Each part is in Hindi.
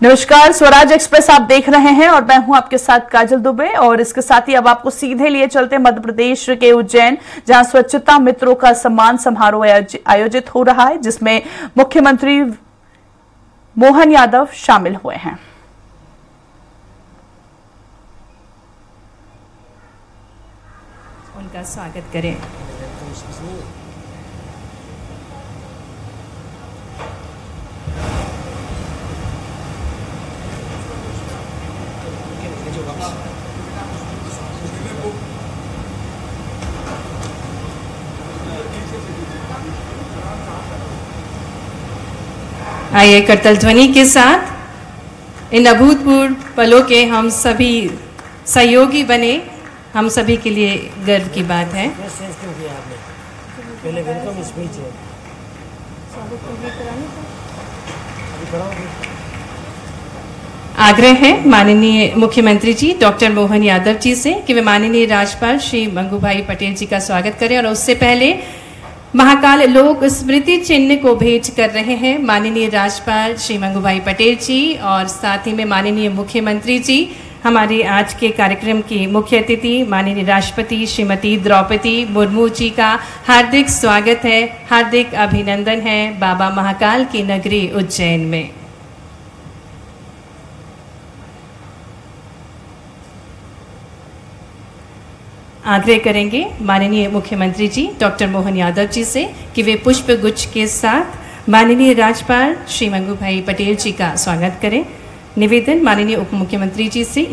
नमस्कार, स्वराज एक्सप्रेस आप देख रहे हैं और मैं हूँ आपके साथ काजल दुबे और इसके साथ ही अब आपको सीधे लिए चलते मध्य प्रदेश के उज्जैन, जहाँ स्वच्छता मित्रों का सम्मान समारोह आयोजित हो रहा है, जिसमें मुख्यमंत्री मोहन यादव शामिल हुए हैं। उनका स्वागत करें। आइए करतल ध्वनि के साथ। इन अभूतपूर्व पलों के हम सभी सहयोगी बने। हम सभी के लिए गर्व की बात है। आग्रह है माननीय मुख्यमंत्री जी, डॉक्टर मोहन यादव जी से कि वे माननीय राज्यपाल श्री मंगू भाई पटेल जी का स्वागत करें और उससे पहले महाकाल लोक स्मृति चिन्ह को भेंट कर रहे हैं माननीय राज्यपाल श्री मंगूभाई पटेल जी और साथ ही में माननीय मुख्यमंत्री जी, हमारे आज के कार्यक्रम की मुख्य अतिथि माननीय राष्ट्रपति श्रीमती द्रौपदी मुर्मू जी का हार्दिक स्वागत है, हार्दिक अभिनंदन है बाबा महाकाल की नगरी उज्जैन में। आग्रह करेंगे माननीय मुख्यमंत्री जी, डॉक्टर मोहन यादव जी से कि वे पुष्प गुच्छ के साथ माननीय राज्यपाल श्री मंगू भाई पटेल जी का स्वागत करें। निवेदन माननीय उप मुख्यमंत्री जी से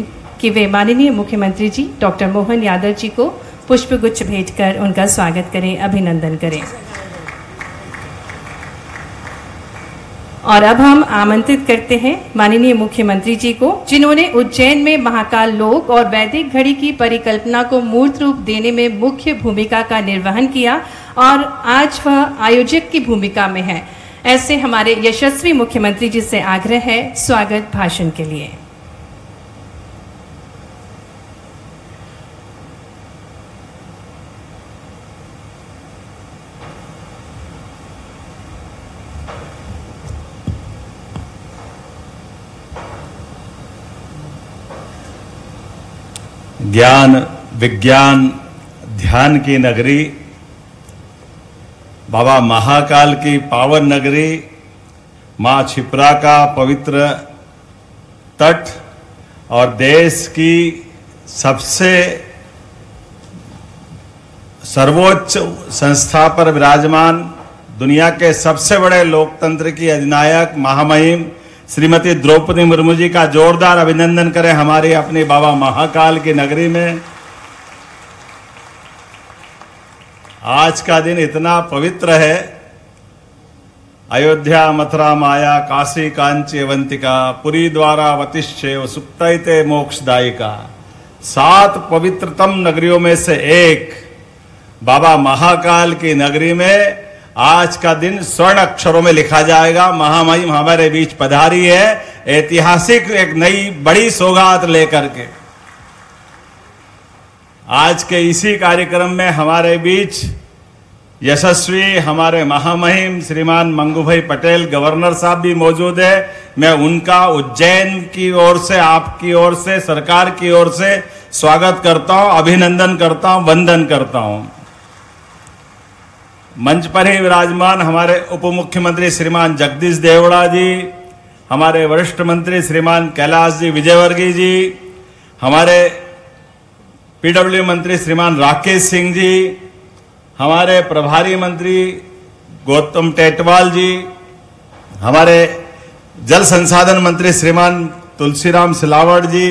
कि वे माननीय मुख्यमंत्री जी, डॉक्टर मोहन यादव जी को पुष्प गुच्छ भेंट कर उनका स्वागत करें, अभिनंदन करें। और अब हम आमंत्रित करते हैं माननीय मुख्यमंत्री जी को, जिन्होंने उज्जैन में महाकाल लोक और वैदिक घड़ी की परिकल्पना को मूर्त रूप देने में मुख्य भूमिका का निर्वहन किया और आज वह आयोजक की भूमिका में है। ऐसे हमारे यशस्वी मुख्यमंत्री जी से आग्रह है, स्वागत भाषण के लिए। ज्ञान, विज्ञान, ध्यान की नगरी, बाबा महाकाल की पावन नगरी, माँ छिपरा का पवित्र तट और देश की सबसे सर्वोच्च संस्था पर विराजमान, दुनिया के सबसे बड़े लोकतंत्र की अधिनायक महामहिम श्रीमती द्रौपदी मुर्मू जी का जोरदार अभिनंदन करें हमारे अपने बाबा महाकाल की नगरी में। आज का दिन इतना पवित्र है। अयोध्या मथुरा माया काशी कांची अवंतिका पुरी द्वारा वतिष्य सुप्तते मोक्षदायिका। सात पवित्रतम नगरियों में से एक बाबा महाकाल की नगरी में आज का दिन स्वर्ण अक्षरों में लिखा जाएगा। महामहिम हमारे बीच पधारी है। ऐतिहासिक एक नई, बड़ी सौगात लेकर के। आज के इसी कार्यक्रम में हमारे बीच यशस्वी, हमारे महामहिम श्रीमान मंगू भाई पटेल, गवर्नर साहब भी मौजूद है। मैं उनका उज्जैन की ओर से, आपकी ओर से, सरकार की ओर से स्वागत करता हूँ, अभिनंदन करता हूँ, वंदन करता हूँ। मंच पर ही विराजमान हमारे उप मुख्यमंत्री श्रीमान जगदीश देवड़ा जी, हमारे वरिष्ठ मंत्री श्रीमान कैलाश जी विजयवर्गीय जी, हमारे पीडब्ल्यू मंत्री श्रीमान राकेश सिंह जी, हमारे प्रभारी मंत्री गौतम टेटवाल जी, हमारे जल संसाधन मंत्री श्रीमान तुलसीराम सिलावट जी,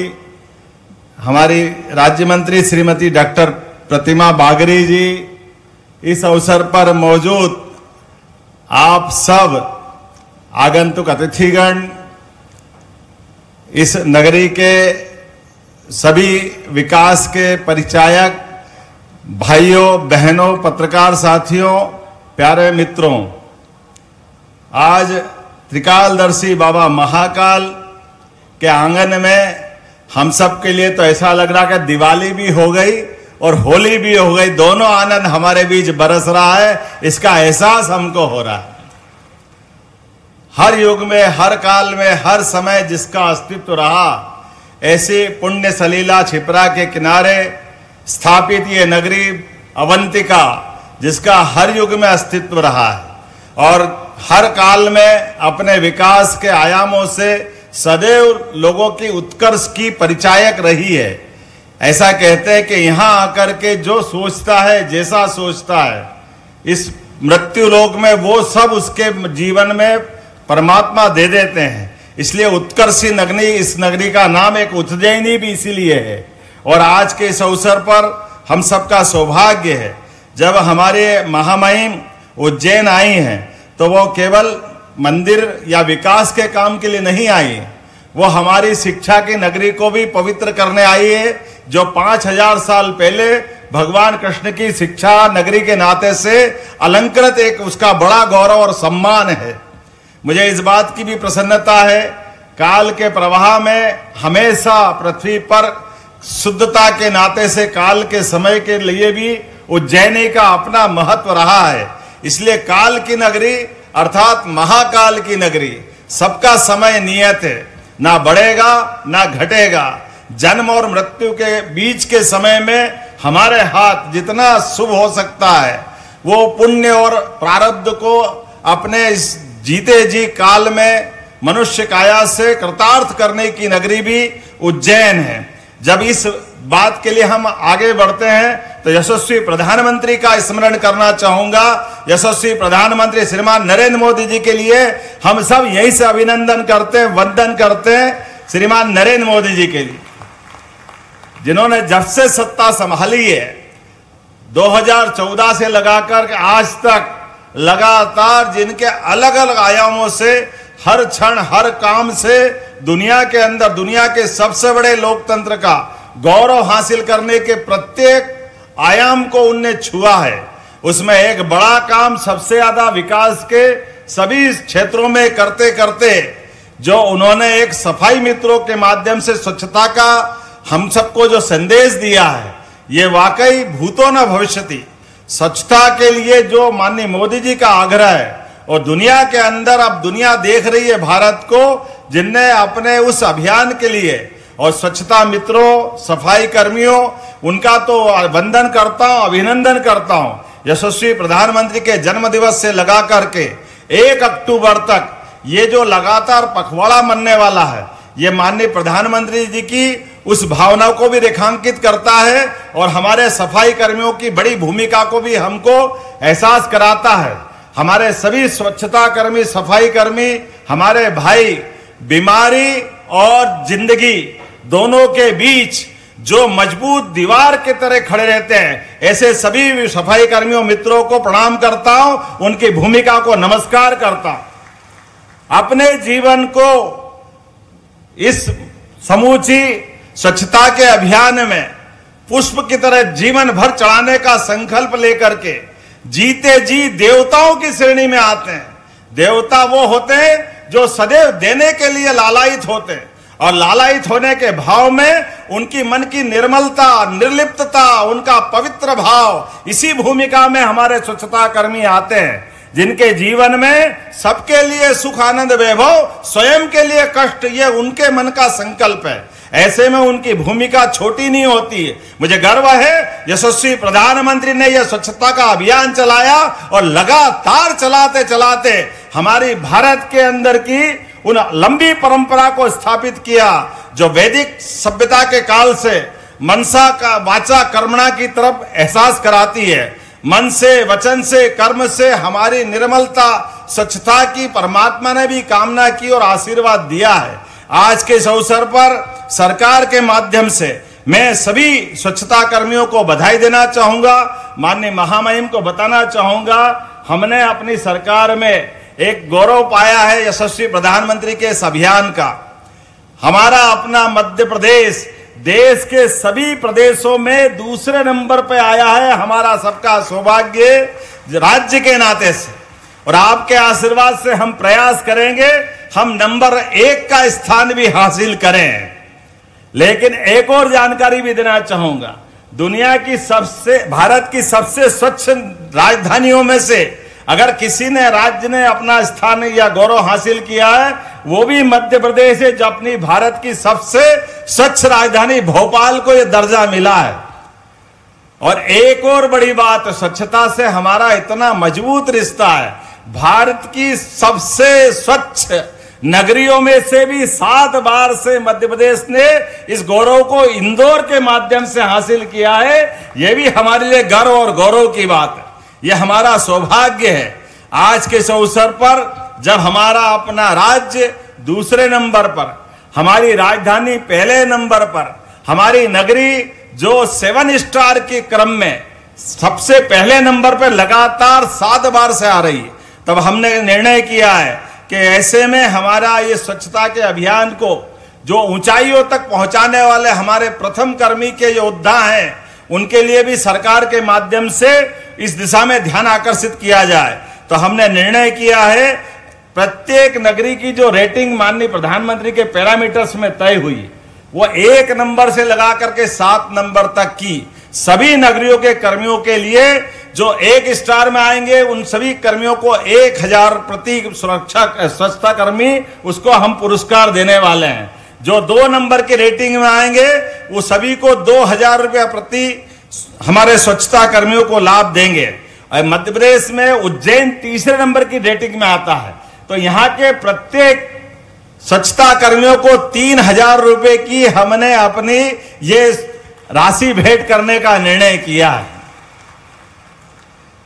हमारी राज्य मंत्री श्रीमती डॉक्टर प्रतिमा बागरी जी इस अवसर पर मौजूद आप सब आगंतुक अतिथिगण, इस नगरी के सभी विकास के परिचायक, भाइयों, बहनों, पत्रकार साथियों, प्यारे मित्रों, आज त्रिकालदर्शी बाबा महाकाल के आँगन में हम सब के लिए तो ऐसा लग रहा कि दिवाली भी हो गई। और होली भी हो गई, दोनों आनंद हमारे बीच बरस रहा है, इसका एहसास हमको हो रहा है। हर युग में, हर काल में, हर समय जिसका अस्तित्व रहा, ऐसे पुण्य सलीला छिपरा के किनारे स्थापित ये नगरी अवंतिका, जिसका हर युग में अस्तित्व रहा है। और हर काल में अपने विकास के आयामों से सदैव लोगों की उत्कर्ष की परिचायक रही है। ऐसा कहते हैं कि यहाँ आकर के जो सोचता है, जैसा सोचता है, इस मृत्यु लोक में वो सब उसके जीवन में परमात्मा दे देते हैं। इसलिए उत्कर्षी नगरी इस नगरी का नाम एक उज्जैनी भी इसीलिए है। और आज के इस अवसर पर हम सबका सौभाग्य है। जब हमारे महामहिम उज्जैन आई हैं तो वो केवल मंदिर या विकास के काम के लिए नहीं आई, वो हमारी शिक्षा की नगरी को भी पवित्र करने आई है। जो पाँच हज़ार साल पहले भगवान कृष्ण की शिक्षा नगरी के नाते से अलंकृत एक उसका बड़ा गौरव और सम्मान है। मुझे इस बात की भी प्रसन्नता है, काल के प्रवाह में हमेशा पृथ्वी पर शुद्धता के नाते से काल के समय के लिए भी उज्जैनी का अपना महत्व रहा है। इसलिए काल की नगरी अर्थात महाकाल की नगरी सबका समय नियत है। ना बढ़ेगा, ना घटेगा। जन्म और मृत्यु के बीच के समय में हमारे हाथ जितना शुभ हो सकता है, वो पुण्य और प्रारब्ध को अपने इस जीते जी काल में मनुष्य काया से कृतार्थ करने की नगरी भी उज्जैन है। जब इस बात के लिए हम आगे बढ़ते हैं तो यशस्वी प्रधानमंत्री का स्मरण करना चाहूँगा। यशस्वी प्रधानमंत्री श्रीमान नरेंद्र मोदी जी के लिए हम सब यही से अभिनंदन करते हैं, वंदन करते हैं श्रीमान नरेंद्र मोदी जी के लिए। जिन्होंने जब से सत्ता संभाली है 2014 से लगाकर आज तक लगातार जिनके अलग अलग आयामों से, हर क्षण, हर काम से दुनिया के अंदर, दुनिया के सबसे बड़े लोकतंत्र का गौरव हासिल करने के प्रत्येक आयाम को उनने छुआ है। उसमें एक बड़ा काम सबसे ज़्यादा विकास के सभी क्षेत्रों में करते करते जो उन्होंने एक सफ़ाई मित्रों के माध्यम से स्वच्छता का हम सबको जो संदेश दिया है, ये वाकई भूतो न भविष्यति। स्वच्छता के लिए जो माननीय मोदी जी का आग्रह है, और दुनिया के अंदर अब दुनिया देख रही है भारत को, जिनने अपने उस अभियान के लिए, और स्वच्छता मित्रों, सफ़ाई कर्मियों, उनका तो वंदन करता हूँ, अभिनंदन करता हूँ। यशस्वी प्रधानमंत्री के जन्म दिवस से लगा करके, एक अक्टूबर तक, ये जो लगातार पखवाड़ा मनने वाला है ये माननीय प्रधानमंत्री जी की उस भावना को भी रेखांकित करता है और हमारे सफ़ाई कर्मियों की बड़ी भूमिका को भी हमको एहसास कराता है। हमारे सभी स्वच्छता कर्मी, सफ़ाई कर्मी, हमारे भाई, बीमारी और ज़िंदगी दोनों के बीच जो मज़बूत दीवार के तरह खड़े रहते हैं, ऐसे सभी सफ़ाई कर्मियों, मित्रों को प्रणाम करता हूँ, उनकी भूमिका को नमस्कार करता हूँ। अपने जीवन को इस समूची स्वच्छता के अभियान में पुष्प की तरह जीवन भर चढ़ाने का संकल्प लेकर के जीते जी देवताओं की श्रेणी में आते हैं। देवता वो होते हैं जो सदैव देने के लिए लालायित होते हैं। और लालायित होने के भाव में उनकी मन की निर्मलता, निर्लिप्तता, उनका पवित्र भाव इसी भूमिका में हमारे स्वच्छता कर्मी आते हैं। जिनके जीवन में सबके लिए सुख आनंद वैभव, स्वयं के लिए कष्ट, ये उनके मन का संकल्प है। ऐसे में उनकी भूमिका छोटी नहीं होती है। मुझे गर्व है, यशस्वी प्रधानमंत्री ने यह स्वच्छता का अभियान चलाया और लगातार चलाते चलाते हमारी भारत के अंदर की उन लंबी परंपरा को स्थापित किया, जो वैदिक सभ्यता के काल से मनसा का, वाचा कर्मणा की तरफ़ एहसास कराती है। मन से, वचन से, कर्म से हमारी निर्मलता, स्वच्छता की, परमात्मा ने भी कामना की और आशीर्वाद दिया है। आज के इस अवसर पर सरकार के माध्यम से मैं सभी स्वच्छता कर्मियों को बधाई देना चाहूँगा, माननीय महामहिम को बताना चाहूँगा, हमने अपनी सरकार में एक गौरव पाया है यशस्वी प्रधानमंत्री के इस अभियान का। हमारा अपना मध्य प्रदेश देश के सभी प्रदेशों में दूसरे नंबर पर आया है हमारा सबका सौभाग्य राज्य के नाते से। और आपके आशीर्वाद से हम प्रयास करेंगे, हम नंबर एक का स्थान भी हासिल करें। लेकिन एक और जानकारी भी देना चाहूँगा। दुनिया की सबसे, भारत की सबसे स्वच्छ राजधानियों में से अगर किसी ने राज्य ने अपना स्थान या गौरव हासिल किया है वो भी मध्य प्रदेश है जो अपनी भारत की सबसे स्वच्छ राजधानी भोपाल को यह दर्जा मिला है। और एक और बड़ी बात, स्वच्छता से हमारा इतना मज़बूत रिश्ता है। भारत की सबसे स्वच्छ नगरियों में से भी सात बार से मध्य प्रदेश ने इस गौरव को इंदौर के माध्यम से हासिल किया है। यह भी हमारे लिए गर्व और गौरव की बात है। यह हमारा सौभाग्य है। आज के इस अवसर पर जब हमारा अपना राज्य दूसरे नंबर पर, हमारी राजधानी पहले नंबर पर, हमारी नगरी जो सेवन स्टार के क्रम में सबसे पहले नंबर पर लगातार सात बार से आ रही है, तब हमने निर्णय किया है कि ऐसे में हमारा ये स्वच्छता के अभियान को जो ऊंचाइयों तक पहुँचाने वाले हमारे प्रथम कर्मी के योद्धा हैं, उनके लिए भी सरकार के माध्यम से इस दिशा में ध्यान आकर्षित किया जाए। तो हमने निर्णय किया है प्रत्येक नगरी की जो रेटिंग माननीय प्रधानमंत्री के पैरामीटर्स में तय हुई, वो एक नंबर से लगा करके सात नंबर तक की। सभी नगरियों के कर्मियों के लिए जो एक स्टार में आएँगे, उन सभी कर्मियों को एक हज़ार प्रति सुरक्षा स्वच्छता कर्मी, उसको हम पुरस्कार देने वाले हैं। जो दो नंबर की रेटिंग में आएँगे, वो सभी को दो हज़ार रुपया प्रति हमारे स्वच्छता कर्मियों को लाभ देंगे। मध्य प्रदेश में उज्जैन तीसरे नंबर की रेटिंग में आता है। तो यहाँ के प्रत्येक स्वच्छता कर्मियों को तीन हज़ार रुपए की हमने अपनी ये राशि भेंट करने का निर्णय किया है।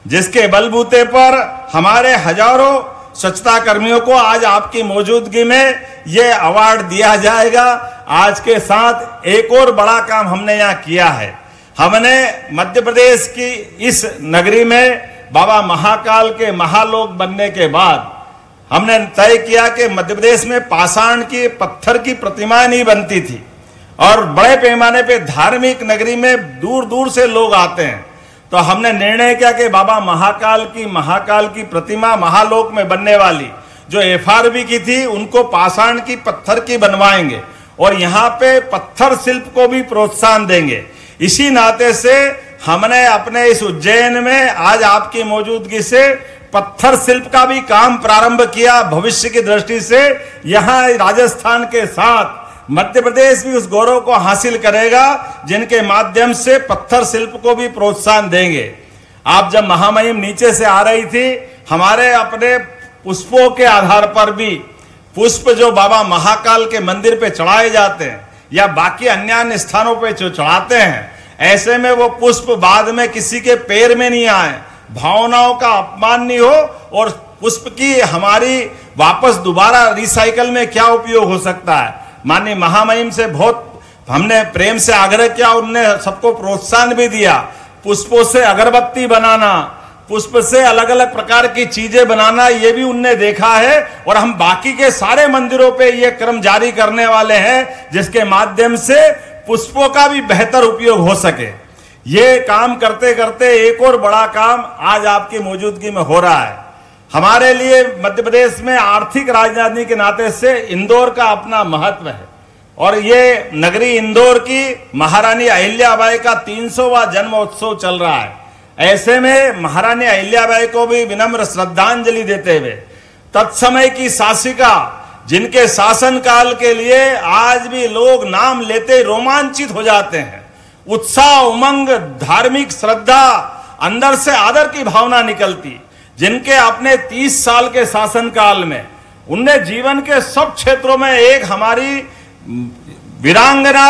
जिसके बलबूते पर हमारे हज़ारों स्वच्छता कर्मियों को आज आपकी मौजूदगी में ये अवार्ड दिया जाएगा। आज के साथ एक और बड़ा काम हमने यहाँ किया है। हमने मध्य प्रदेश की इस नगरी में बाबा महाकाल के महालोक बनने के बाद हमने तय किया कि मध्य प्रदेश में पाषाण की पत्थर की प्रतिमाएँ नहीं बनती थी और बड़े पैमाने पे धार्मिक नगरी में दूर दूर से लोग आते हैं। तो हमने निर्णय किया कि बाबा महाकाल की महाकाल की प्रतिमा महालोक में बनने वाली, जो एफ़ की थी, उनको पाषाण की पत्थर की बनवाएँगे और यहाँ पे पत्थर शिल्प को भी प्रोत्साहन देंगे। इसी नाते से हमने अपने इस उज्जैन में आज आपकी मौजूदगी से पत्थर शिल्प का भी काम प्रारंभ किया भविष्य की दृष्टि से। यहाँ राजस्थान के साथ मध्य प्रदेश भी उस गौरव को हासिल करेगा, जिनके माध्यम से पत्थर शिल्प को भी प्रोत्साहन देंगे। आप जब महामहिम नीचे से आ रही थी, हमारे अपने पुष्पों के आधार पर भी पुष्प जो बाबा महाकाल के मंदिर पे चढ़ाए जाते हैं, या बाकी अन्य अन्य स्थानों पे जो चढ़ाते हैं, ऐसे में वो पुष्प बाद में किसी के पैर में नहीं आए। भावनाओं का अपमान नहीं हो और पुष्प की हमारी वापस दोबारा रिसाइकल में क्या उपयोग हो सकता है? माननीय महामहिम से बहुत हमने प्रेम से आग्रह किया, उनने सबको प्रोत्साहन भी दिया। पुष्पों से अगरबत्ती बनाना, पुष्प से अलग अलग प्रकार की चीज़ें बनाना, ये भी उनने देखा है। और हम बाकी के सारे मंदिरों पे ये क्रम जारी करने वाले हैं, जिसके माध्यम से पुष्पों का भी बेहतर उपयोग हो सके। ये काम करते करते एक और बड़ा काम आज आपकी मौजूदगी में हो रहा है। हमारे लिए मध्य प्रदेश में आर्थिक राजधानी के नाते से इंदौर का अपना महत्व है। और ये नगरी इंदौर की महारानी अहिल्याबाई का 300वां जन्मोत्सव चल रहा है। ऐसे में महारानी अहिल्याबाई को भी विनम्र श्रद्धांजलि देते हुए, तत्समय की शासिका जिनके शासनकाल के लिए आज भी लोग नाम लेते रोमांचित हो जाते हैं। उत्साह, उमंग, धार्मिक श्रद्धा, अंदर से आदर की भावना निकलती। जिनके अपने 30 साल के शासन काल में, उनने जीवन के सब क्षेत्रों में एक हमारी वीरांगना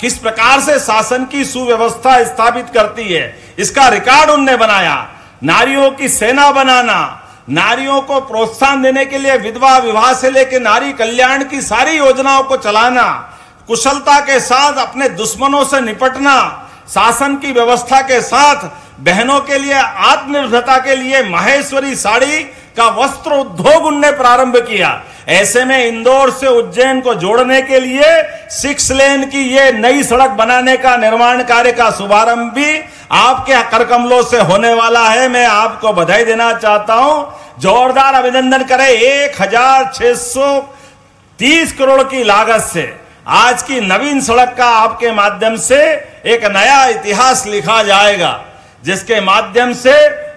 किस प्रकार से शासन की सुव्यवस्था स्थापित करती है, इसका रिकॉर्ड उनने बनाया। नारियों की सेना बनाना, नारियों को प्रोत्साहन देने के लिए विधवा विवाह से लेकर नारी कल्याण की सारी योजनाओं को चलाना कुशलता के साथ अपने दुश्मनों से निपटना, शासन की व्यवस्था के साथ बहनों के लिए आत्मनिर्भरता के लिए माहेश्वरी साड़ी का वस्त्र उद्योग उनने प्रारंभ किया। ऐसे में इंदौर से उज्जैन को जोड़ने के लिए सिक्स लेन की ये नई सड़क बनाने का निर्माण कार्य का शुभारंभ भी आपके कर कमलों से होने वाला है। मैं आपको बधाई देना चाहता हूँ। जोरदार अभिनंदन करें। एक हज़ार छह सौ तीस करोड़ की लागत से। आज की नवीन सड़क का आपके माध्यम से एक नया इतिहास लिखा जाएगा, जिसके माध्यम से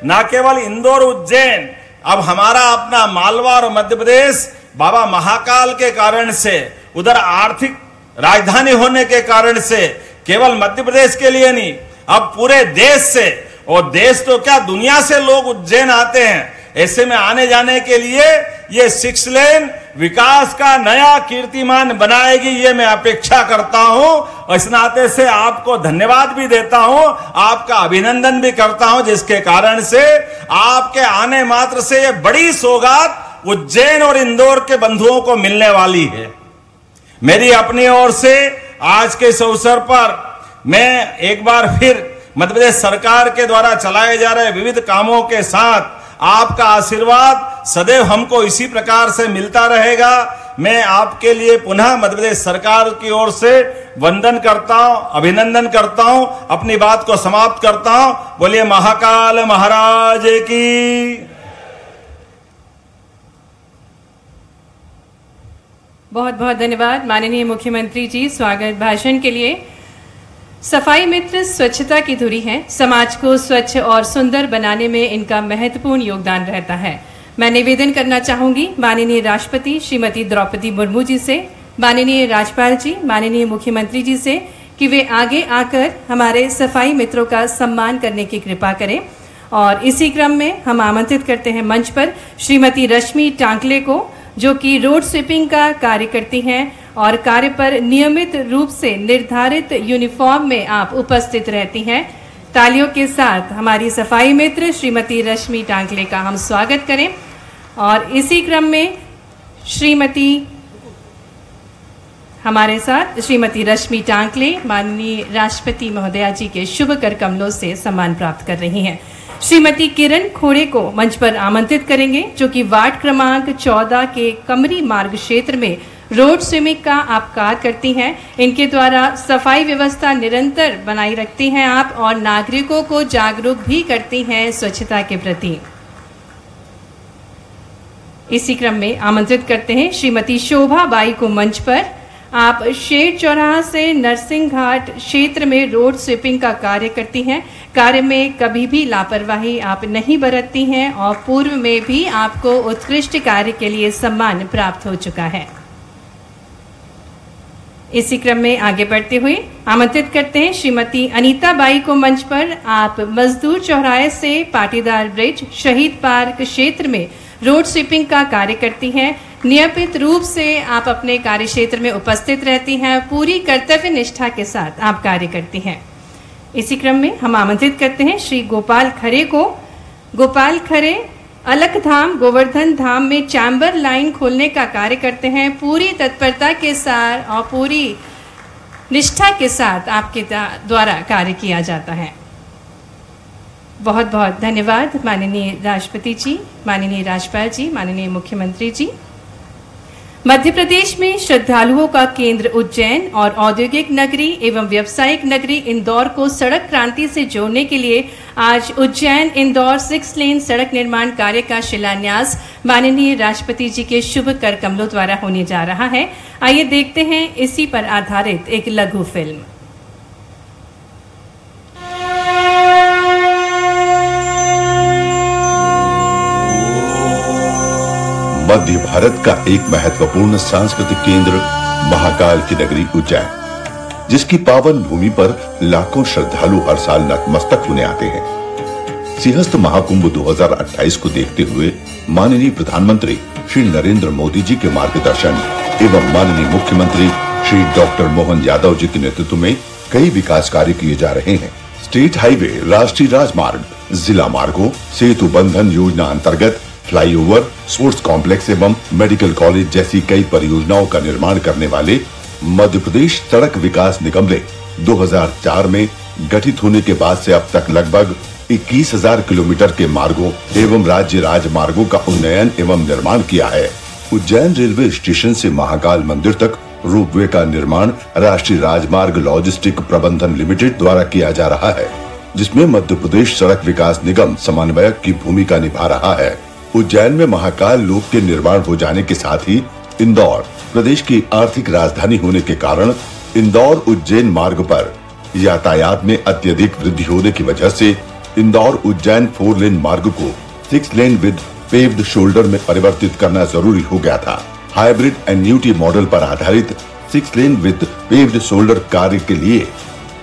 न केवल इंदौर उज्जैन, अब हमारा अपना मालवा और मध्य प्रदेश बाबा महाकाल के कारण से, उधर आर्थिक राजधानी होने के कारण से, केवल मध्य प्रदेश के लिए नहीं, अब पूरे देश से, और देश तो क्या दुनिया से लोग उज्जैन आते हैं ऐसे में आने जाने के लिए ये सिक्स लेन विकास का नया कीर्तिमान बनाएगी, ये मैं अपेक्षा करता हूँ। इस नाते से आपको धन्यवाद भी देता हूँ, आपका अभिनंदन भी करता हूँ, जिसके कारण से आपके आने मात्र से ये बड़ी सौगात उज्जैन और इंदौर के बंधुओं को मिलने वाली है। मेरी अपनी ओर से आज के इस अवसर पर मैं एक बार फिर मध्य प्रदेश सरकार के द्वारा चलाए जा रहे विविध कामों के साथ आपका आशीर्वाद सदैव हमको इसी प्रकार से मिलता रहेगा। मैं आपके लिए पुनः मध्य प्रदेश सरकार की ओर से वंदन करता हूँ, अभिनंदन करता हूँ, अपनी बात को समाप्त करता हूँ। बोलिए, महाकाल महाराज की। बहुत बहुत धन्यवाद। माननीय मुख्यमंत्री जी, स्वागत भाषण के लिए। सफ़ाई मित्र स्वच्छता की धुरी है। समाज को स्वच्छ और सुंदर बनाने में इनका महत्वपूर्ण योगदान रहता है। मैं निवेदन करना चाहूँगी माननीय राष्ट्रपति श्रीमती द्रौपदी मुर्मू जी से, माननीय राज्यपाल जी, माननीय मुख्यमंत्री जी से कि वे आगे आकर हमारे सफ़ाई मित्रों का सम्मान करने की कृपा करें। और इसी क्रम में हम आमंत्रित करते हैं मंच पर श्रीमती रश्मि टांकले को जो कि रोड स्वीपिंग का कार्य करती हैं और कार्य पर नियमित रूप से निर्धारित यूनिफॉर्म में आप उपस्थित रहती हैं। तालियों के साथ हमारी सफ़ाई मित्र श्रीमती रश्मि टांकले का हम स्वागत करें और इसी क्रम में श्रीमती, हमारे साथ श्रीमती रश्मि टांकले माननीय राष्ट्रपति महोदया जी के शुभ कर कमलों से सम्मान प्राप्त कर रही हैं। श्रीमती किरण खोड़े को मंच पर आमंत्रित करेंगे, जो कि वार्ड क्रमांक 14 के कमरी मार्ग क्षेत्र में रोड स्विमिंग का आप कार्य करती हैं। इनके द्वारा सफ़ाई व्यवस्था निरंतर बनाई रखती हैं आप और नागरिकों को जागरूक भी करती हैं स्वच्छता के प्रति। इसी क्रम में आमंत्रित करते हैं श्रीमती शोभा बाई को मंच पर। आप शेर चौराहा से नरसिंह घाट क्षेत्र में रोड स्वीपिंग का कार्य करती हैं। कार्य में कभी भी लापरवाही आप नहीं बरतती हैं और पूर्व में भी आपको उत्कृष्ट कार्य के लिए सम्मान प्राप्त हो चुका है। इसी क्रम में आगे बढ़ते हुए आमंत्रित करते हैं श्रीमती अनीता बाई को मंच पर आप मजदूर चौराहे से पाटीदार ब्रिज शहीद पार्क क्षेत्र में रोड स्वीपिंग का कार्य करती हैं। नियमित रूप से आप अपने कार्य क्षेत्र में उपस्थित रहती हैं, पूरी कर्तव्य निष्ठा के साथ आप कार्य करती हैं। इसी क्रम में हम आमंत्रित करते हैं श्री गोपाल खरे को। गोपाल खरे अलख धाम गोवर्धन धाम में चैम्बर लाइन खोलने का कार्य करते हैं। पूरी तत्परता के साथ और पूरी निष्ठा के साथ आपके द्वारा कार्य किया जाता है। बहुत बहुत धन्यवाद माननीय राष्ट्रपति जी, माननीय राज्यपाल जी, माननीय मुख्यमंत्री जी। मध्य प्रदेश में श्रद्धालुओं का केंद्र उज्जैन और औद्योगिक नगरी एवं व्यावसायिक नगरी इंदौर को सड़क क्रांति से जोड़ने के लिए आज उज्जैन इंदौर सिक्स लेन सड़क निर्माण कार्य का शिलान्यास माननीय राष्ट्रपति जी के शुभ कर कमलों द्वारा होने जा रहा है। आइए देखते हैं इसी पर आधारित एक लघु फ़िल्म। मध्य भारत का एक महत्वपूर्ण सांस्कृतिक केंद्र महाकाल की नगरी उज्जैन, जिसकी पावन भूमि पर लाखों श्रद्धालु हर साल नतमस्तक होने आते हैं। सिंहस्थ महाकुंभ 2028 को देखते हुए माननीय प्रधानमंत्री श्री नरेंद्र मोदी जी के मार्गदर्शन एवं माननीय मुख्यमंत्री श्री डॉक्टर मोहन यादव जी के नेतृत्व में कई विकास कार्य किए जा रहे हैं। स्टेट हाईवे, राष्ट्रीय राजमार्ग, जिला मार्गो, सेतु बंधन योजना अंतर्गत फ्लाईओवर, स्पोर्ट्स कॉम्प्लेक्स एवं मेडिकल कॉलेज जैसी कई परियोजनाओं का निर्माण करने वाले मध्य प्रदेश सड़क विकास निगम ने 2004 में गठित होने के बाद से अब तक लगभग इक्कीस हज़ार किलोमीटर के मार्गों एवं राज्य राजमार्गों का उन्नयन एवं निर्माण किया है। उज्जैन रेलवे स्टेशन से महाकाल मंदिर तक रोपवे का निर्माण राष्ट्रीय राजमार्ग लॉजिस्टिक प्रबंधन लिमिटेड द्वारा किया जा रहा है, जिसमें मध्य प्रदेश सड़क विकास निगम समन्वयक की भूमिका निभा रहा है। उज्जैन में महाकाल लोक के निर्माण हो जाने के साथ ही इंदौर, प्रदेश की आर्थिक राजधानी होने के कारण इंदौर उज्जैन मार्ग पर यातायात में अत्यधिक वृद्धि होने की वजह से इंदौर उज्जैन फोर लेन मार्ग को six lane with paved shoulder में परिवर्तित करना ज़रूरी हो गया था। हाइब्रिड एन्यूटी मॉडल पर आधारित six lane with paved shoulder कार्य के लिए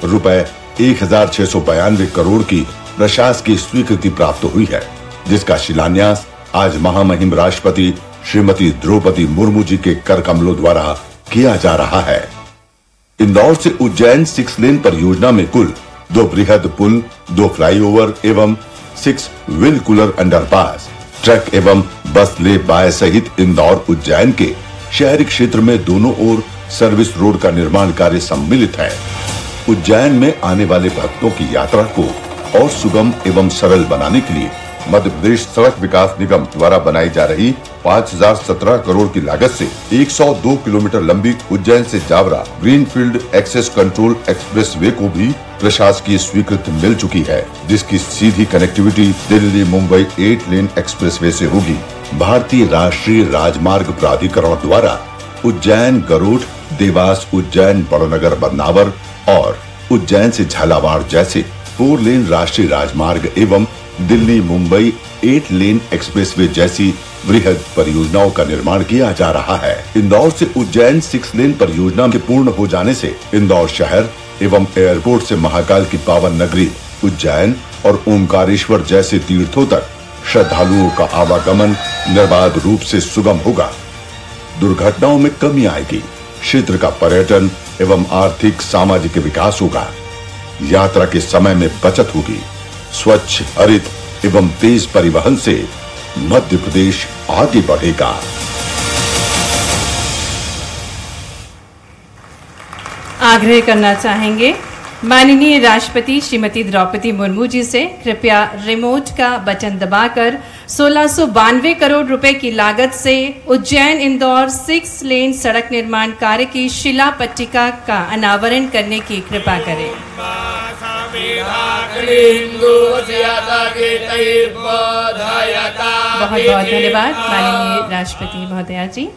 रुपए एक हज़ार छह सौ बयानवे करोड़ की प्रशासकीय स्वीकृति प्राप्त हुई है, जिसका शिलान्यास आज महामहिम राष्ट्रपति श्रीमती द्रौपदी मुर्मू जी के कर कमलों द्वारा किया जा रहा है। इंदौर से उज्जैन सिक्स लेन परियोजना में कुल दो बृहद पुल, दो फ्लाईओवर एवं six vehicular underpass, truck एवं बस ले बाय सहित इंदौर, उज्जैन के शहरी क्षेत्र में दोनों ओर सर्विस रोड का निर्माण कार्य सम्मिलित है। उज्जैन में आने वाले भक्तों की यात्रा को और सुगम एवं सरल बनाने के लिए मध्य प्रदेश सड़क विकास निगम द्वारा बनाई जा रही 5017 करोड़ की लागत से 102 किलोमीटर लंबी उज्जैन से Jawra greenfield access control expressway को भी प्रशासकीय स्वीकृति मिल चुकी है, जिसकी सीधी connectivity Delhi Mumbai eight lane expressway से होगी। भारतीय राष्ट्रीय राजमार्ग प्राधिकरण द्वारा उज्जैन, गरुड़, देवास, उज्जैन, बड़नगर, बदनावर और उज्जैन से झालावाड़ जैसे फोर लेन राष्ट्रीय राजमार्ग एवं Delhi, Mumbai, eight lane expressway जैसी वृहद परियोजनाओं का निर्माण किया जा रहा है। इंदौर से उज्जैन सिक्स लेन परियोजना के पूर्ण हो जाने से इंदौर शहर एवं एयरपोर्ट से महाकाल की पावन नगरी, उज्जैन और ओंकारेश्वर जैसे तीर्थों तक श्रद्धालुओं का आवागमन निर्बाध रूप से सुगम होगा। दुर्घटनाओं में कमी आएगी। क्षेत्र का पर्यटन एवं आर्थिक सामाजिक विकास होगा। यात्रा के समय में बचत होगी। स्वच्छ, हरित एवं तेज परिवहन से मध्य प्रदेश आगे बढ़ेगा। आग्रह करना चाहेंगे, माननीय राष्ट्रपति श्रीमती द्रौपदी मुर्मू जी से कृपया रिमोट का बटन दबाकर सोलह करोड़ रुपए की लागत से उज्जैन इंदौर सिक्स लेन सड़क निर्माण कार्य की शिला पट्टिका का अनावरण करने की कृपा करें। बहुत बहुत धन्यवाद माननीय राष्ट्रपति महोदया जी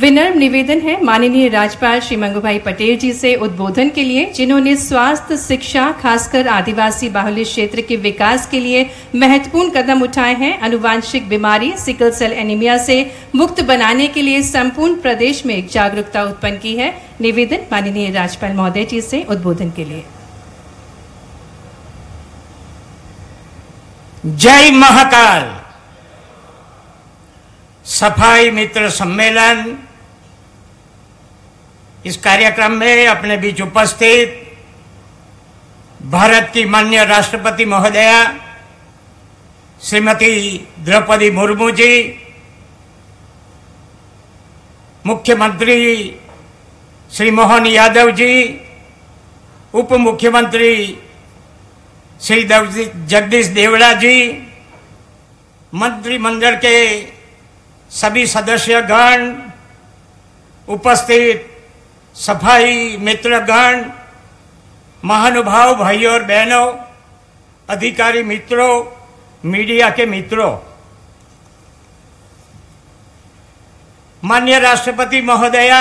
विनम्र निवेदन है माननीय राज्यपाल श्री मंगूभाई पटेल जी से उद्बोधन के लिए जिन्होंने स्वास्थ्य शिक्षा खासकर आदिवासी बाहुल्य क्षेत्र के विकास के लिए महत्वपूर्ण कदम उठाए हैं। अनुवांशिक बीमारी सिकल सेल एनीमिया से मुक्त बनाने के लिए संपूर्ण प्रदेश में जागरूकता उत्पन्न की है। निवेदन माननीय राज्यपाल महोदय जी से उद्बोधन के लिए। जय महाकाल। सफ़ाई मित्र सम्मेलन। इस कार्यक्रम में अपने बीच उपस्थित भारत की मान्य राष्ट्रपति महोदया, श्रीमती द्रौपदी मुर्मू जी, मुख्यमंत्री श्री मोहन यादव जी उप मुख्यमंत्री श्री जगदीश देवड़ा जी मंत्रिमंडल के सभी सदस्यगण, उपस्थित सफ़ाई मित्रगण, महानुभाव भाइयों और बहनों, अधिकारी मित्रों, मीडिया के मित्रों मान्य राष्ट्रपति महोदया,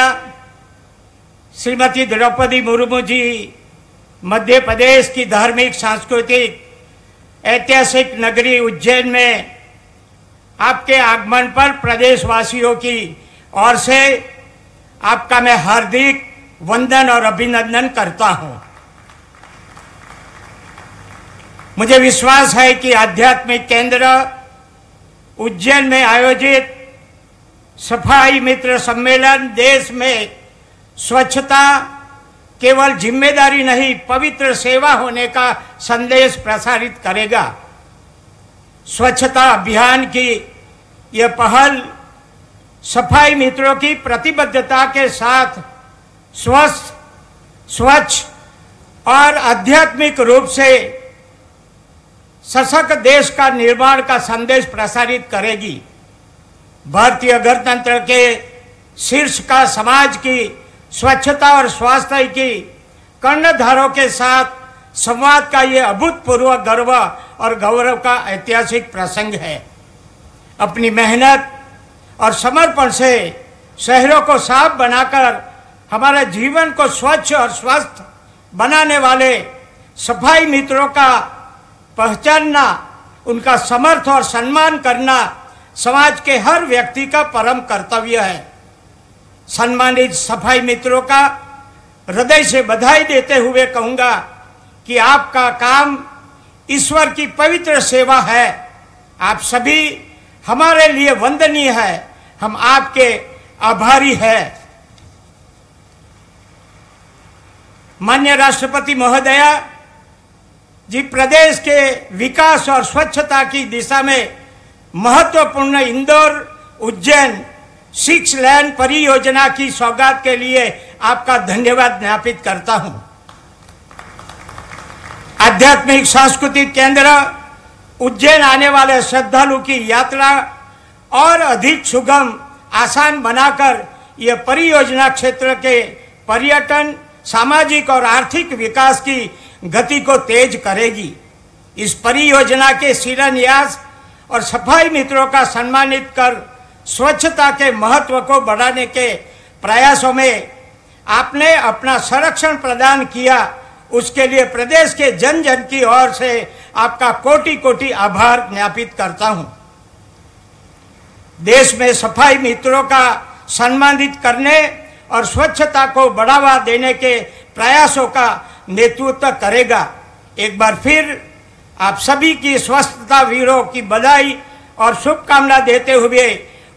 श्रीमती द्रौपदी मुर्मू जी मध्य प्रदेश की धार्मिक, सांस्कृतिक, ऐतिहासिक नगरी उज्जैन में आपके आगमन पर प्रदेशवासियों की ओर से आपका मैं हार्दिक वंदन और अभिनंदन करता हूँ। मुझे विश्वास है कि आध्यात्मिक केंद्र उज्जैन में आयोजित सफ़ाई मित्र सम्मेलन देश में स्वच्छता केवल ज़िम्मेदारी नहीं, पवित्र सेवा होने का संदेश प्रसारित करेगा। स्वच्छता अभियान की यह पहल सफ़ाई मित्रों की प्रतिबद्धता के साथ स्वस्थ, स्वच्छ और आध्यात्मिक रूप से सशक्त देश का निर्माण का संदेश प्रसारित करेगी। भारतीय गणतंत्र के शीर्ष का समाज की स्वच्छता और स्वास्थ्य की कर्णधारों के साथ संवाद का ये अभूतपूर्व गर्व और गौरव का ऐतिहासिक प्रसंग है। अपनी मेहनत और समर्पण से शहरों को साफ़ बनाकर हमारे जीवन को स्वच्छ और स्वस्थ बनाने वाले सफ़ाई मित्रों का पहचानना, उनका समर्थ और सम्मान करना समाज के हर व्यक्ति का परम कर्तव्य है। सम्मानित सफ़ाई मित्रों का हृदय से बधाई देते हुए कहूँगा कि आपका काम ईश्वर की पवित्र सेवा है। आप सभी हमारे लिए वंदनीय है। हम आपके आभारी हैं। मान्य राष्ट्रपति महोदया जी, प्रदेश के विकास और स्वच्छता की दिशा में महत्वपूर्ण इंदौर उज्जैन सिक्स लैन परियोजना की सौगात के लिए आपका धन्यवाद ज्ञापित करता हूँ आध्यात्मिक सांस्कृतिक केंद्र उज्जैन आने वाले श्रद्धालु की यात्रा और अधिक सुगम आसान बनाकर यह परियोजना क्षेत्र के पर्यटन सामाजिक और आर्थिक विकास की गति को तेज करेगी इस परियोजना के शिलान्यास और सफ़ाई मित्रों का सम्मानित कर स्वच्छता के महत्व को बढ़ाने के प्रयासों में आपने अपना संरक्षण प्रदान किया, उसके लिए प्रदेश के जन जन की ओर से आपका कोटि कोटि आभार ज्ञापित करता हूँ। देश में सफ़ाई मित्रों का सम्मानित करने और स्वच्छता को बढ़ावा देने के प्रयासों का नेतृत्व करेगा। एक बार फिर आप सभी की स्वस्थता वीरों की बधाई और शुभकामना देते हुए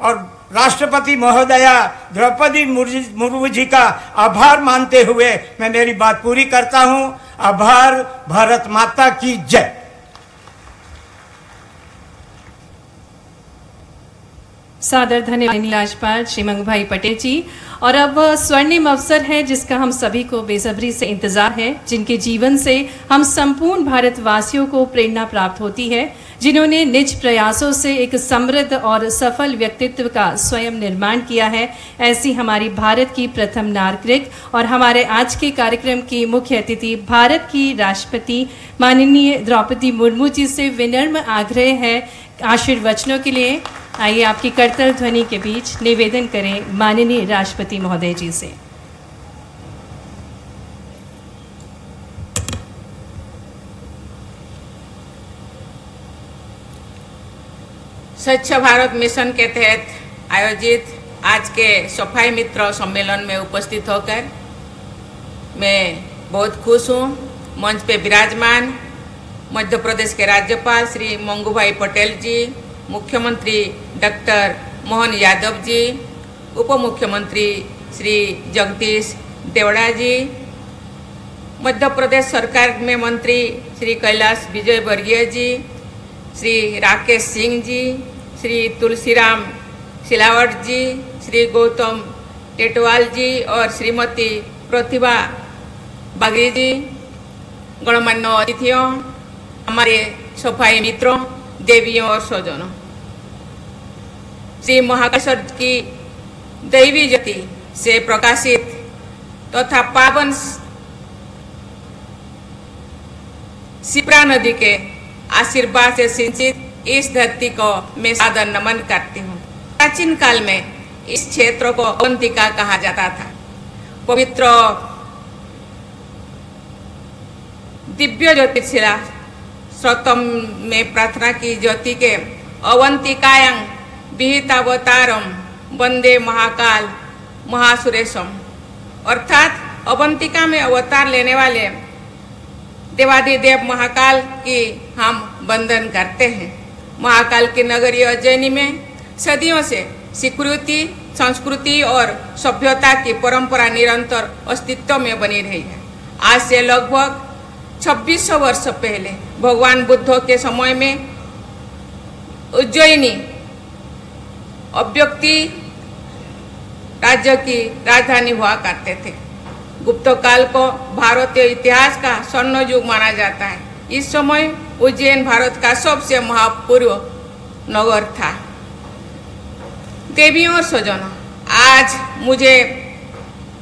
और राष्ट्रपति महोदया द्रौपदी मुर्मू जी का आभार मानते हुए मैं मेरी बात पूरी करता हूँ। आभार, भारत माता की जय। सादर धन्यवाद राजपाल श्री मंगभाई पटेल जी। और अब स्वर्णिम अवसर है जिसका हम सभी को बेसब्री से इंतज़ार है, जिनके जीवन से हम संपूर्ण भारतवासियों को प्रेरणा प्राप्त होती है। जिन्होंने निज प्रयासों से एक समृद्ध और सफल व्यक्तित्व का स्वयं निर्माण किया है। ऐसी हमारी भारत की प्रथम नागरिक और हमारे आज के कार्यक्रम की मुख्य अतिथि भारत की राष्ट्रपति माननीय द्रौपदी मुर्मू जी से विनम्र आग्रह है आशीर्वचनों के लिए। आइए आपकी कर्तव्य ध्वनि के बीच निवेदन करें माननीय राष्ट्रपति महोदय जी से। स्वच्छ भारत मिशन के तहत आयोजित आज के सफ़ाई मित्र सम्मेलन में उपस्थित होकर मैं बहुत खुश हूँ। मंच पे विराजमान मध्य प्रदेश के राज्यपाल श्री मंगू भाई पटेल जी, मुख्यमंत्री डॉक्टर मोहन यादव जी उप मुख्यमंत्री श्री जगदीश देवड़ा जी मध्य प्रदेश सरकार में मंत्री श्री कैलाश विजय वर्गीय जी, श्री राकेश सिंह जी श्री तुलसीराम सिलावट जी श्री गौतम टेटवाल जी और श्रीमती प्रतिभा बागरी जी गणमान्य अतिथियों, हमारे सफ़ाई मित्रों, देवियों और स्वजनों। श्री महाकाश्वर की दैवी ज्योति से प्रकाशित तथा तो पावन सिपरा नदी के आशीर्वाद से सिंचित इस धरती को मैं सादर नमन करती हूँ। प्राचीन काल में इस क्षेत्र को अवंतिका कहा जाता था। पवित्र दिव्य ज्योतिषिला श्रोतम में प्रार्थना की ज्योति के अवंतिकायं विहितावतारम वंदे महाकाल महासुरेशम। अर्थात अवंतिका में अवतार लेने वाले देवादिदेव महाकाल की हम वंदन करते हैं। महाकाल की नगरी उज्जैनी में सदियों से स्वीकृति संस्कृति और सभ्यता की परंपरा निरंतर अस्तित्व में बनी रही है। आज से लगभग 2600 वर्ष पहले भगवान बुद्ध के समय में उज्जैनी अव्यक्ति राज्य की राजधानी हुआ करते थे। गुप्त काल को भारतीय इतिहास का स्वर्ण युग माना जाता है। इस समय उज्जैन भारत का सबसे महापूर्व नगर था। देवी और स्वजनों आज मुझे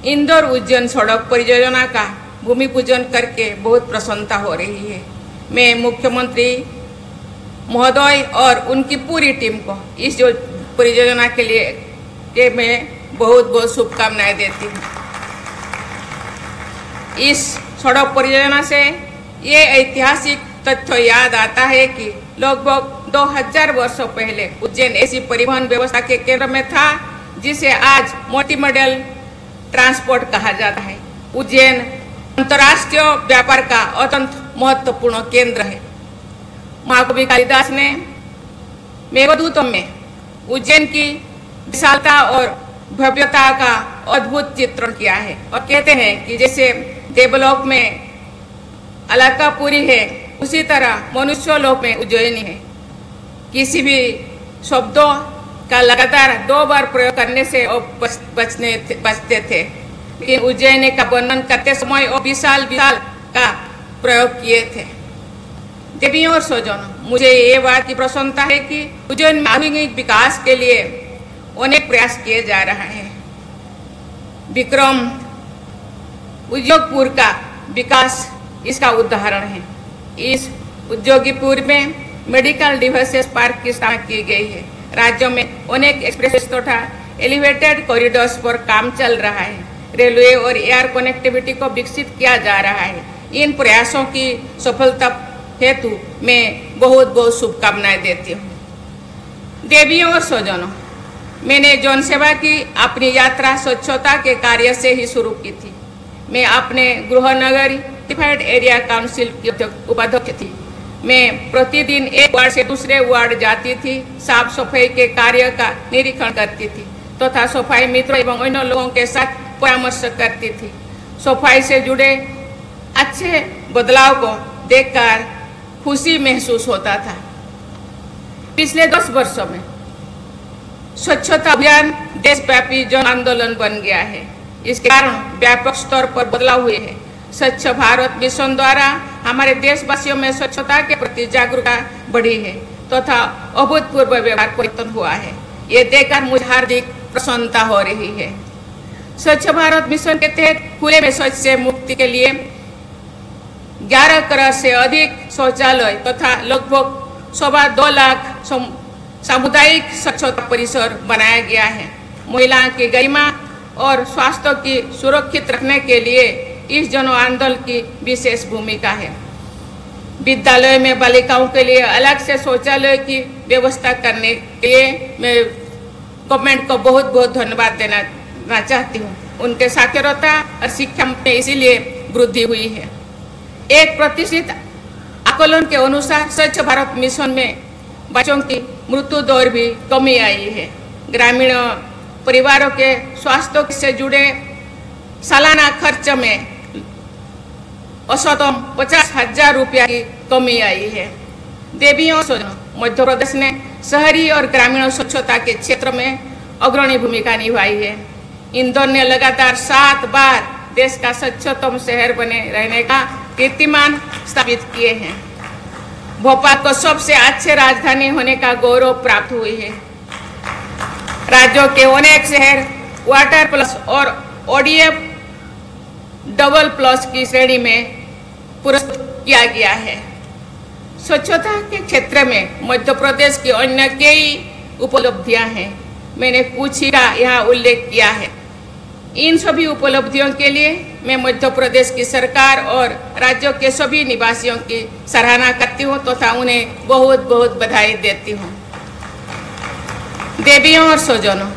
इंदौर उज्जैन सड़क परियोजना का भूमि पूजन करके बहुत प्रसन्नता हो रही है। मैं मुख्यमंत्री महोदय और उनकी पूरी टीम को इस जो परियोजना के लिए के मैं बहुत बहुत शुभकामनाएँ देती हूँ। इस सड़क परियोजना से ये ऐतिहासिक तथ्य याद आता है कि लगभग 2000 वर्षों पहले उज्जैन ऐसी परिवहन व्यवस्था के केंद्र में था, जिसे आज मोटी मॉडल ट्रांसपोर्ट कहा जाता है। उज्जैन अंतर्राष्ट्रीय व्यापार का अत्यंत महत्वपूर्ण केंद्र है। महाकवि कालिदास ने मेघदूतम में उज्जैन की विशालता और भव्यता का अद्भुत चित्रण किया है और कहते हैं कि जैसे देवलोक में अलकापुरी है उसी तरह मनुष्य लोक में उज्जैनी है। किसी भी शब्दों का लगातार दो बार प्रयोग करने से वो बच, बचने बचते थे। उज्जैनी का वर्णन करते समय वो विशाल विशाल का प्रयोग किए थे। देवियों और स्वजनों मुझे ये बात की प्रसन्नता है कि उज्जैन आधुनिक विकास के लिए अनेक प्रयास किए जा रहे हैं। विक्रम उद्योगपुर का विकास इसका उदाहरण है। इस उद्योगीपुर में मेडिकल डिवाइसेस पार्क की स्थापना की गई है। राज्यों में अनेक एक्सप्रेस तथा एलिवेटेड कॉरिडोर्स पर काम चल रहा है। रेलवे और एयर कनेक्टिविटी को विकसित किया जा रहा है। इन प्रयासों की सफलता हेतु मैं बहुत बहुत शुभकामनाएँ देती हूँ। देवियों और स्वजनों, मैंने जौन सेवा की अपनी यात्रा स्वच्छता के कार्य से ही शुरू की थी। मैं अपने गृह नगर डिफाइड एरिया काउंसिल की उपाध्यक्ष थी। मैं प्रतिदिन एक वार्ड से दूसरे वार्ड जाती थी, साफ़ सफ़ाई के कार्य का निरीक्षण करती थी, तथा तो सफ़ाई मित्र एवं अन्य लोगों के साथ परामर्श करती थी। सफ़ाई से जुड़े अच्छे बदलाव को देखकर खुशी महसूस होता था। पिछले दस वर्षों में स्वच्छता अभियान देशव्यापी जन आंदोलन बन गया है। इसके कारण व्यापक स्तर पर बदलाव हुए हैं। स्वच्छ भारत मिशन द्वारा हमारे देशवासियों में स्वच्छता के प्रति जागरूकता बढ़ी है, तथा तो अभूतपूर्व व्यवहार परिवर्तन हुआ है। ये देखकर मुझे हार्दिक प्रसन्नता हो रही है। स्वच्छ भारत मिशन के तहत खुले में शौच से मुक्ति के लिए 11 करोड़ से अधिक शौचालय तथा तो लगभग सवा दो लाख सामुदायिक स्वच्छता परिसर बनाया गया है। महिलाओं की गरिमा और स्वास्थ्य की सुरक्षित रखने के लिए इस जन आंदोलन की विशेष भूमिका है। विद्यालय में बालिकाओं के लिए अलग से शौचालय की व्यवस्था करने के लिए मैं गवर्नमेंट को बहुत बहुत धन्यवाद देना चाहती हूँ। उनके साक्षरता और शिक्षा में इसीलिए वृद्धि हुई है। एक प्रतिशत आकलन के अनुसार स्वच्छ भारत मिशन में बच्चों की मृत्यु दर भी कमी आई है। ग्रामीण परिवारों के स्वास्थ्य से जुड़े सालाना खर्च में औसतम पचास हज़ार रुपया की कमी आई है। देवियों मध्य प्रदेश ने शहरी और ग्रामीण स्वच्छता के क्षेत्र में अग्रणी भूमिका निभाई है। इंदौर ने लगातार सात बार देश का स्वच्छतम शहर बने रहने का कीर्तिमान स्थापित किए हैं। भोपाल को सबसे अच्छे राजधानी होने का गौरव प्राप्त हुई है। राज्यों के अनेक शहर वाटर प्लस और ओडीएफ डबल प्लस की श्रेणी में पुरस्कृत किया गया है। स्वच्छता के क्षेत्र में मध्य प्रदेश की अन्य कई उपलब्धियाँ हैं। मैंने कुछ ही का यहाँ उल्लेख किया है। इन सभी उपलब्धियों के लिए मैं मध्य प्रदेश की सरकार और राज्यों के सभी निवासियों की सराहना करती हूँ तथा तो उन्हें बहुत बहुत बधाई देती हूँ। देवियों और स्वजनों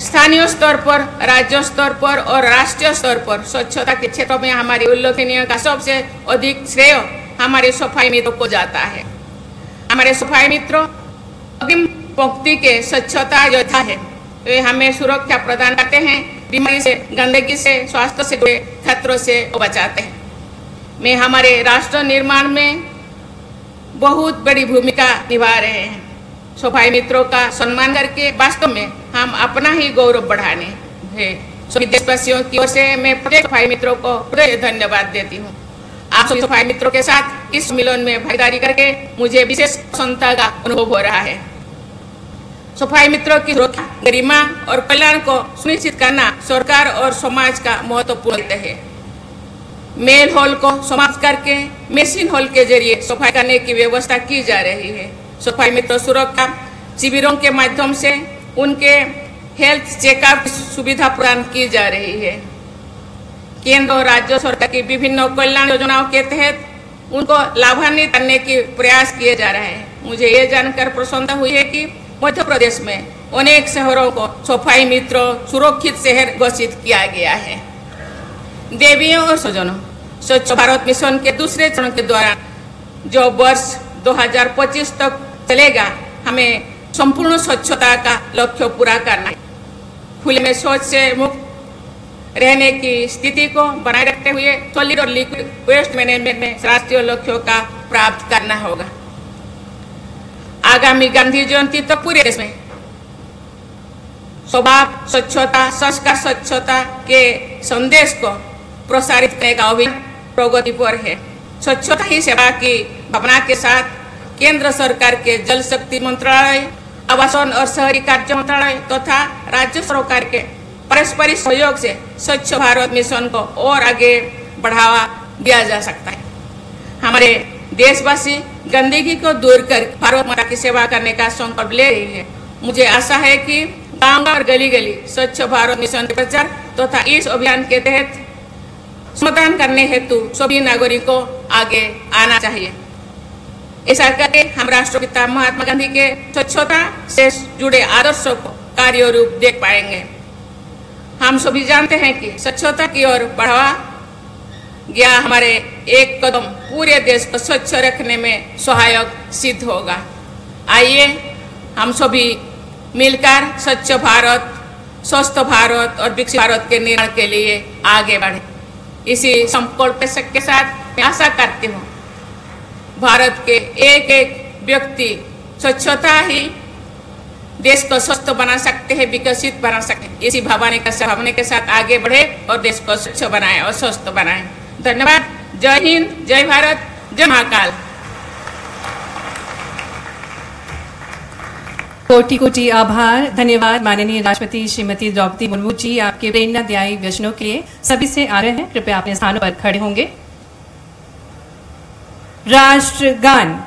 स्थानीय स्तर पर, राज्य स्तर पर और राष्ट्रीय स्तर पर स्वच्छता के क्षेत्र में हमारी उल्लेखनीय का सबसे अधिक श्रेय हमारे सफ़ाई मित्रों को जाता है। हमारे सफ़ाई मित्रों, अग्रिम पंक्ति के स्वच्छता योद्धा है। वे हमें सुरक्षा प्रदान करते हैं, बीमारी से, गंदगी से, स्वास्थ्य से जुड़े खतरों से बचाते हैं। मैं हमारे राष्ट्र निर्माण में बहुत बड़ी भूमिका निभा रहे हैं। सफ़ाई मित्रों का सम्मान करके वास्तव में हम अपना ही गौरव बढ़ाने हैं। देशवासियों की ओर से मैं प्रत्येक सफ़ाई मित्रों को हृदय धन्यवाद देती हूँ। आप सभी सफ़ाई मित्रों के साथ इस मिलन में भागीदारी करके मुझे विशेष प्रसन्नता का अनुभव हो रहा है। सफ़ाई मित्रों की सुरक्षा, गरिमा और कल्याण को सुनिश्चित करना सरकार और समाज का महत्वपूर्ण है। मेल हॉल को समाप्त करके, मेसिन हॉल के ज़रिए सफ़ाई करने की व्यवस्था की जा रही है। सफ़ाई मित्र सुरक्षा शिविरों के माध्यम से उनके हेल्थ चेकअप सुविधा प्रदान की जा रही है। केंद्र और राज्य सरकार की विभिन्न कल्याण योजनाओं के तहत उनको लाभान्वित करने के प्रयास किए जा रहे हैं। मुझे ये जानकर प्रसन्नता हुई है कि मध्य प्रदेश में अनेक शहरों को सफ़ाई मित्र सुरक्षित शहर घोषित किया गया है। देवियों और स्वजनों, स्वच्छ भारत मिशन के दूसरे चरण के दौरान जो वर्ष 2025 तक चलेगा। हमें संपूर्ण स्वच्छता का लक्ष्य पूरा करना है। खुले में शौच से मुक्त रहने की स्थिति को बनाए रखते हुए सॉलिड और लिक्विड वेस्ट मैनेजमेंट में राष्ट्रीय लक्ष्यों का प्राप्त करना होगा। आगामी गांधी जयंती तक तो पूरे देश में स्वभाव, स्वच्छता, संस्कार, स्वच्छता के संदेश को प्रसारित करने का अभियान प्रगति पर है। स्वच्छता ही सेवा की भावना के साथ केंद्र सरकार के जल शक्ति मंत्रालय, आवासन और शहरी कार्य मंत्रालय तथा तो राज्य सरकार के पारस्परिक सहयोग से स्वच्छ भारत मिशन को और आगे बढ़ावा दिया जा सकता है। हमारे देशवासी गंदगी को दूर कर भारत माता की सेवा करने का संकल्प ले रही है। मुझे आशा है कि गाँव और गली गली स्वच्छ भारत मिशन प्रचार तथा तो इस अभियान के तहत समाधान करने हेतु सभी नागरिकों आगे आना चाहिए। ऐसा करके हम राष्ट्रपिता महात्मा गांधी के स्वच्छता से जुड़े आदर्शों को कार्य रूप देख पाएँगे। हम सभी जानते हैं कि स्वच्छता की ओर बढ़ावा गया हमारे एक कदम पूरे देश को स्वच्छ रखने में सहायक सिद्ध होगा। आइए हम सभी मिलकर स्वच्छ भारत, स्वस्थ भारत और विकसित भारत के निर्माण के लिए आगे बढ़े। इसी संकल्प के साथ आशा करती हूँ भारत के एक एक व्यक्ति स्वच्छता ही देश को स्वस्थ बना सकते हैं, विकसित बना सकते हैं। इसी भावना का भावना के साथ आगे बढ़े और देश को स्वच्छ बनाए और स्वस्थ बनाए। धन्यवाद। जय हिंद, जय भारत, जय महाकाल। कोटि कोटि आभार। धन्यवाद। माननीय राष्ट्रपति श्रीमती द्रौपदी मुर्मू जी, आपके प्रेरणादायी व्यजनों के लिए सभी से आ रहे हैं। कृपया अपने स्थानों पर खड़े होंगे। राष्ट्रगान।